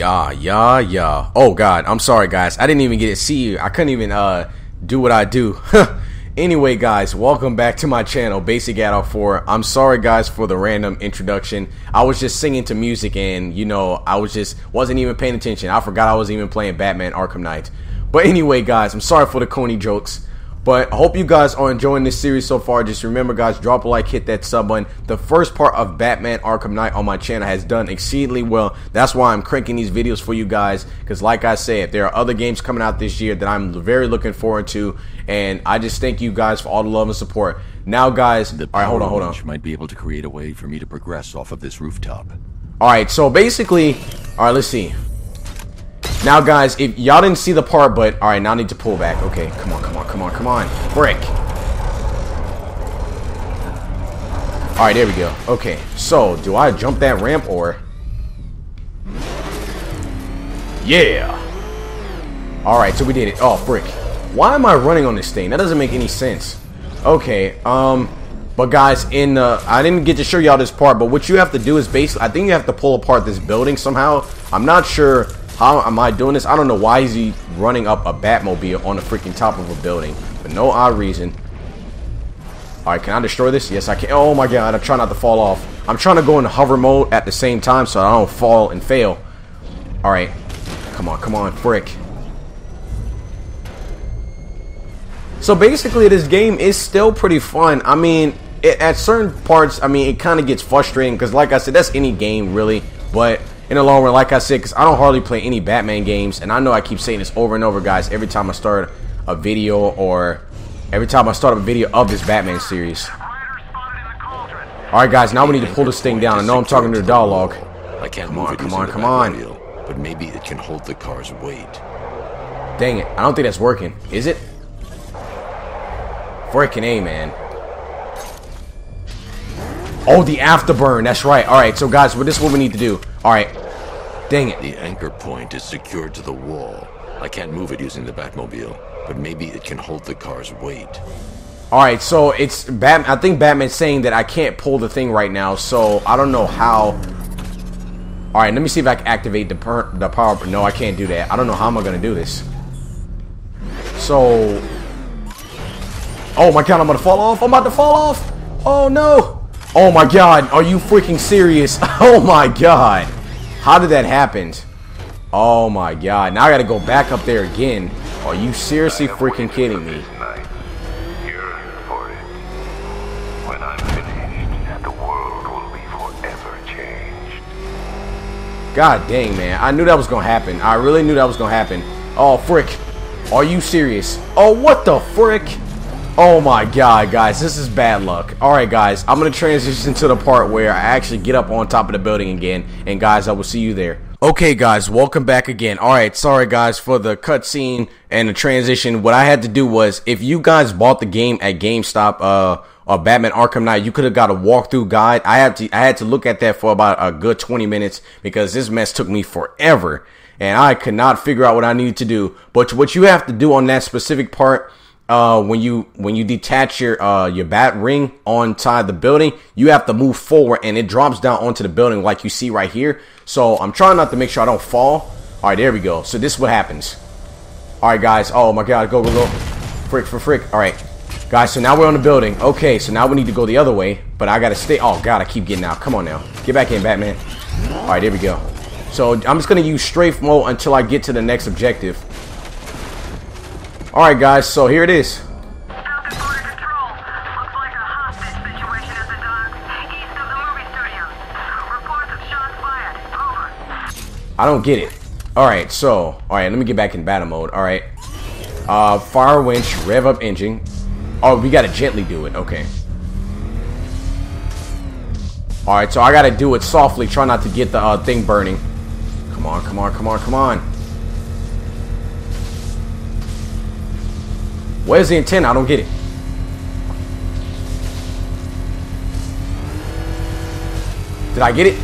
Yeah, yeah, yeah. Oh god, I'm sorry guys. I didn't even get to see you. I couldn't even uh do what I do. anyway, guys, welcome back to my channel, Basic Haddock 4. I'm sorry guys for the random introduction. I was just singing to music and you know, I was just wasn't even paying attention. I forgot I was even playing Batman Arkham Knight. But anyway, guys, I'm sorry for the corny jokes. But I hope you guys are enjoying this series so far. Just remember, guys, drop a like, hit that sub button. The first part of Batman Arkham Knight on my channel has done exceedingly well. That's why I'm cranking these videos for you guys. Because, like I said, there are other games coming out this year that I'm very looking forward to. And I just thank you guys for all the love and support. Now, guys, the all right, hold on, hold on. might be able to create a way for me to progress off of this rooftop. All right, so basically, all right, let's see. Now, guys, if y'all didn't see the part, but all right, now I need to pull back. Okay, come on, come on, come on, come on. Brick. All right, there we go. Okay, so do I jump that ramp or? Yeah. All right, so we did it. Oh, frick. Why am I running on this thing? That doesn't make any sense. Okay, um, but guys, in the, I didn't get to show y'all this part, but what you have to do is basically, I think you have to pull apart this building somehow. I'm not sure how am I doing this? I don't know why is he running up a Batmobile on the freaking top of a building for no odd reason. Alright, can I destroy this? Yes, I can. Oh my god, I'm trying not to fall off. I'm trying to go in hover mode at the same time so I don't fall and fail. Alright. Come on, come on, frick. So basically, this game is still pretty fun. I mean, it, at certain parts, I mean, it kind of gets frustrating because, like I said, that's any game, really. But in the long run, like I said, because I don't hardly play any Batman games, and I know I keep saying this over and over, guys, every time I start a video or every time I start a video of this Batman series. Alright, guys, now we need to pull this thing down. I know I'm talking to the dialogue. I can't come on, come on, come on. But maybe it can hold the car's weight. Dang it, I don't think that's working. Is it? Freaking A, man. Oh, the afterburn. That's right. All right, so guys, well, this is what we need to do. All right. Dang it. The anchor point is secured to the wall. I can't move it using the Batmobile, but maybe it can hold the car's weight. All right, so it's Bat. I think Batman's saying that I can't pull the thing right now, so I don't know how. All right, let me see if I can activate the per the power. No, I can't do that. I don't know how am I gonna do this. So, oh my god, I'm gonna fall off. I'm about to fall off. Oh no. Oh my god, are you freaking serious? Oh my god. How did that happen? Oh my god. Now I gotta go back up there again. Are you seriously freaking kidding me? God dang, man. I knew that was gonna happen. I really knew that was gonna happen. Oh, frick. Are you serious? Oh, what the frick? Oh my god, guys, this is bad luck. Alright, guys, I'm going to transition to the part where I actually get up on top of the building again. And guys, I will see you there. Okay, guys, welcome back again. Alright, sorry, guys, for the cutscene and the transition. What I had to do was, if you guys bought the game at GameStop, uh, or Batman Arkham Knight, you could have got a walkthrough guide. I had to, I had to look at that for about a good 20 minutes because this mess took me forever. And I could not figure out what I needed to do. But what you have to do on that specific part uh, when you when you detach your uh, your bat ring on the building, you have to move forward and it drops down onto the building like you see right here. So I'm trying not to make sure I don't fall. All right, there we go. So this is what happens. All right, guys. Oh my God, go go go! Frick for frick. All right, guys. So now we're on the building. Okay, so now we need to go the other way, but I gotta stay. Oh God, I keep getting out. Come on now, get back in, Batman. All right, there we go. So I'm just gonna use strafe mode until I get to the next objective. Alright guys, so here it is. I don't get it. Alright, so, alright, let me get back in battle mode. Alright. Uh, fire winch, rev up engine. Oh, we gotta gently do it. Okay. Alright, so I gotta do it softly. Try not to get the uh, thing burning. Come on, come on, come on, come on. Where's the antenna? I don't get it. Did I get it?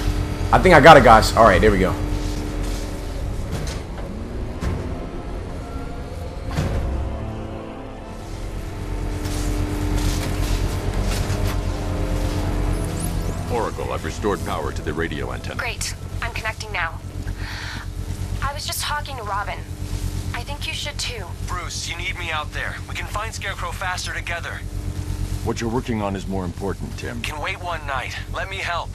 I think I got it, guys. All right, there we go. Oracle, I've restored power to the radio antenna. Great. I'm connecting now. I was just talking to Robin. I think you should too. Bruce, you need me out there. We can find Scarecrow faster together. What you're working on is more important, Tim. Can wait one night. Let me help.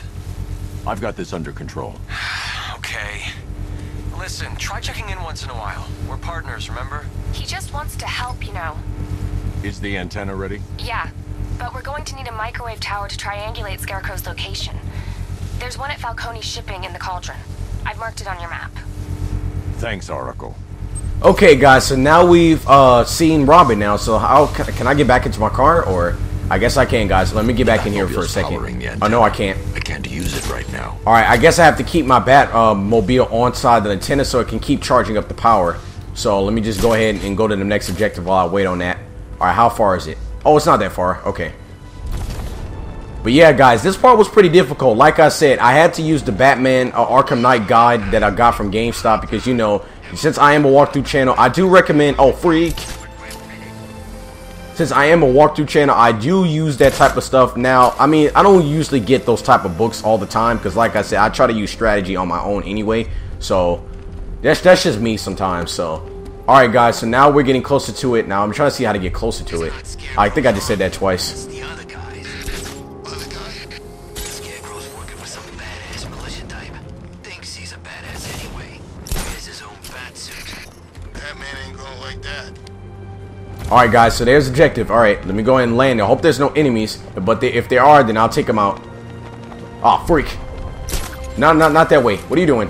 I've got this under control. okay. Listen, try checking in once in a while. We're partners, remember? He just wants to help, you know. Is the antenna ready? Yeah, but we're going to need a microwave tower to triangulate Scarecrow's location. There's one at Falcone Shipping in the Cauldron. I've marked it on your map. Thanks, Oracle. Okay, guys, so now we've uh, seen Robin now, so how can, can I get back into my car, or... I guess I can, guys. Let me get back in here for a second. Oh, no, I can't. I can't use it right now. Alright, I guess I have to keep my Bat uh, Mobile on side the antenna so it can keep charging up the power. So let me just go ahead and go to the next objective while I wait on that. Alright, how far is it? Oh, it's not that far. Okay. But yeah, guys, this part was pretty difficult. Like I said, I had to use the Batman uh, Arkham Knight guide that I got from GameStop because, you know, since I am a walkthrough channel, I do recommend... Oh, freak! since I am a walkthrough channel, I do use that type of stuff. Now, I mean, I don't usually get those type of books all the time because, like I said, I try to use strategy on my own anyway. So that's that's just me sometimes. So, all right, guys. So now we're getting closer to it. Now I'm trying to see how to get closer to it. I think I just said that twice. Alright guys, so there's objective. Alright, let me go ahead and land. I hope there's no enemies. But they, if there are, then I'll take them out. Oh, freak. No, not, not that way. What are you doing?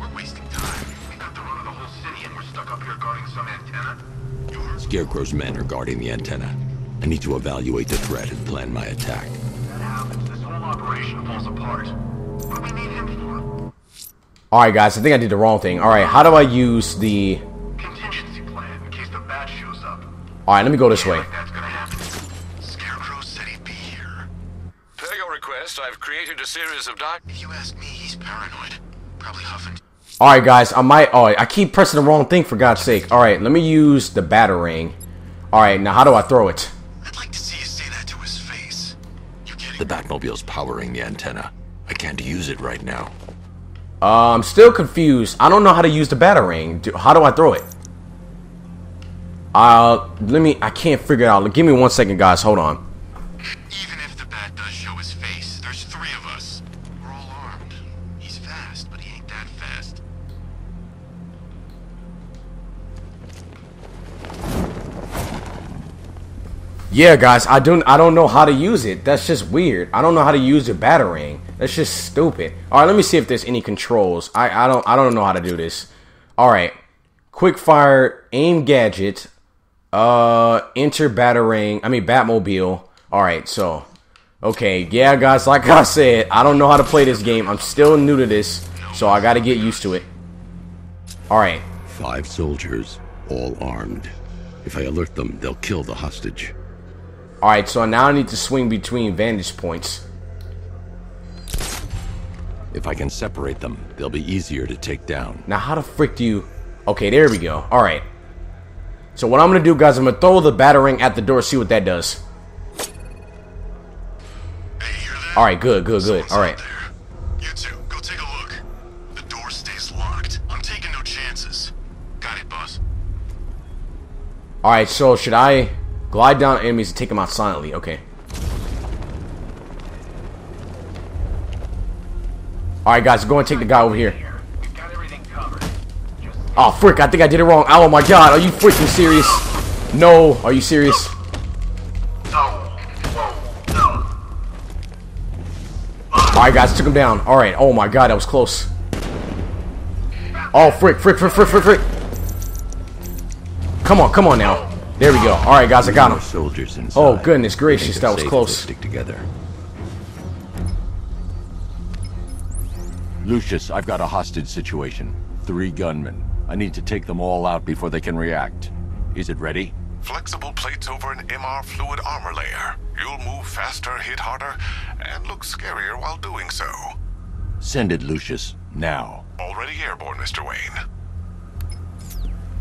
We're wasting time. We got the run of the whole city and we're stuck up here guarding some antenna. Scarecrow's men are guarding the antenna. I need to evaluate the threat and plan my attack. That happens. This whole operation falls apart. What we need him for? Alright guys, I think I did the wrong thing. Alright, how do I use the Alright, let me go this way. Scarecrow said he'd be here. Per your request, I've created a series of dark... If you ask me, he's paranoid. Probably huffing. Alright, guys, I might... Oh, I keep pressing the wrong thing, for God's sake. Alright, let me use the batarang. Alright, now how do I throw it? I'd like to see you say that to his face. You The Batmobile's powering the antenna. I can't use it right now. Uh, I'm still confused. I don't know how to use the batarang. How do I throw it? Uh, let me, I can't figure it out. Give me one second, guys. Hold on. Even if the bat does show his face, there's three of us. We're all armed. He's fast, but he ain't that fast. Yeah, guys, I don't, I don't know how to use it. That's just weird. I don't know how to use the batarang. That's just stupid. All right, let me see if there's any controls. I, I don't, I don't know how to do this. All right, quick fire aim gadget uh, enter Batarang. I mean, Batmobile. Alright, so. Okay, yeah, guys, like I said, I don't know how to play this game. I'm still new to this, so I gotta get used to it. Alright. Five soldiers, all armed. If I alert them, they'll kill the hostage. Alright, so now I need to swing between vantage points. If I can separate them, they'll be easier to take down. Now, how the frick do you... Okay, there we go. Alright. So what I'm going to do, guys, I'm to throw the batarang at the door, see what that does. All right, good, good, good. All right. You two, go take a look. The door stays locked. I'm taking no chances. Got it, boss. All right, so should I glide down enemies and take them out silently? Okay. All right, guys, go and take the guy over here. Oh, frick, I think I did it wrong. Oh my god, are you freaking serious? No, are you serious? Alright, guys, took him down. Alright, oh my god, that was close. Oh, frick, frick, frick, frick, frick, frick. Come on, come on now. There we go. Alright, guys, I got him. Soldiers inside. Oh, goodness gracious, that was close. Stick together. Lucius, I've got a hostage situation. Three gunmen. I need to take them all out before they can react. Is it ready? Flexible plates over an MR fluid armor layer. You'll move faster, hit harder, and look scarier while doing so. Send it, Lucius. Now. Already airborne, Mr. Wayne.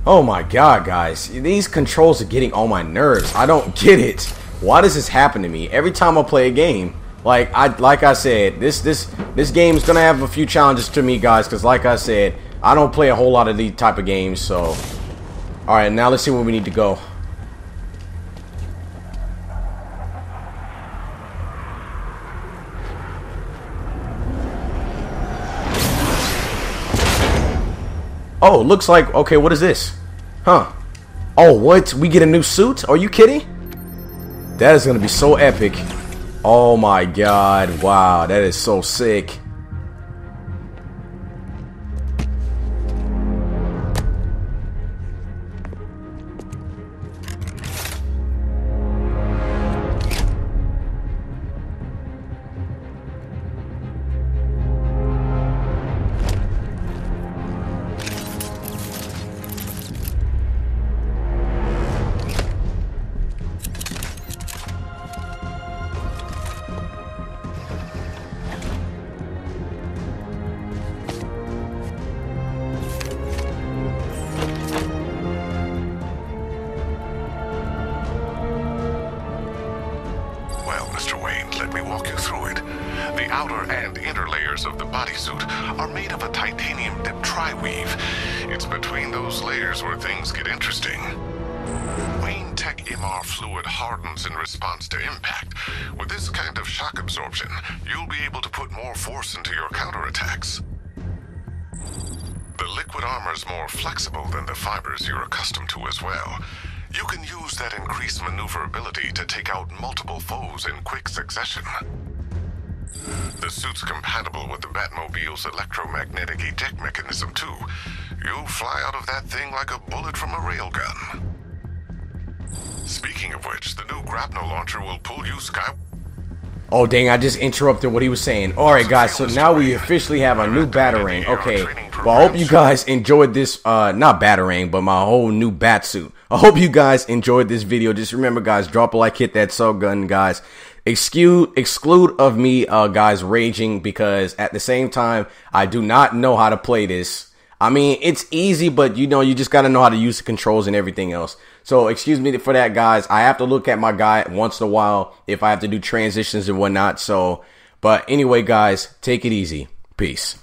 Oh my god, guys. These controls are getting on my nerves. I don't get it. Why does this happen to me every time I play a game? Like I like I said, this this this game is gonna have a few challenges to me, guys. Because like I said, I don't play a whole lot of these type of games, so. Alright, now let's see where we need to go. Oh, looks like, okay, what is this? Huh. Oh, what? We get a new suit? Are you kidding? That is going to be so epic. Oh my god, wow, that is so sick. Outer and inner layers of the bodysuit are made of a titanium dip tri-weave. It's between those layers where things get interesting. Wayne Tech MR fluid hardens in response to impact. With this kind of shock absorption, you'll be able to put more force into your counterattacks. The liquid armor's more flexible than the fibers you're accustomed to as well. You can use that increased maneuverability to take out multiple foes in quick succession. The suit's compatible with the Batmobile's electromagnetic eject mechanism, too. You'll fly out of that thing like a bullet from a railgun. Speaking of which, the new grapnel launcher will pull you sky. Oh dang, I just interrupted what he was saying. Alright guys, so now we officially have a new Batarang. Okay, well I hope you guys enjoyed this, uh, not Batarang, but my whole new bat suit. I hope you guys enjoyed this video. Just remember guys, drop a like, hit that sub gun guys. Exclude, exclude of me, uh, guys raging because at the same time, I do not know how to play this. I mean, it's easy, but you know, you just gotta know how to use the controls and everything else. So excuse me for that, guys. I have to look at my guy once in a while if I have to do transitions and whatnot. So, but anyway, guys, take it easy. Peace.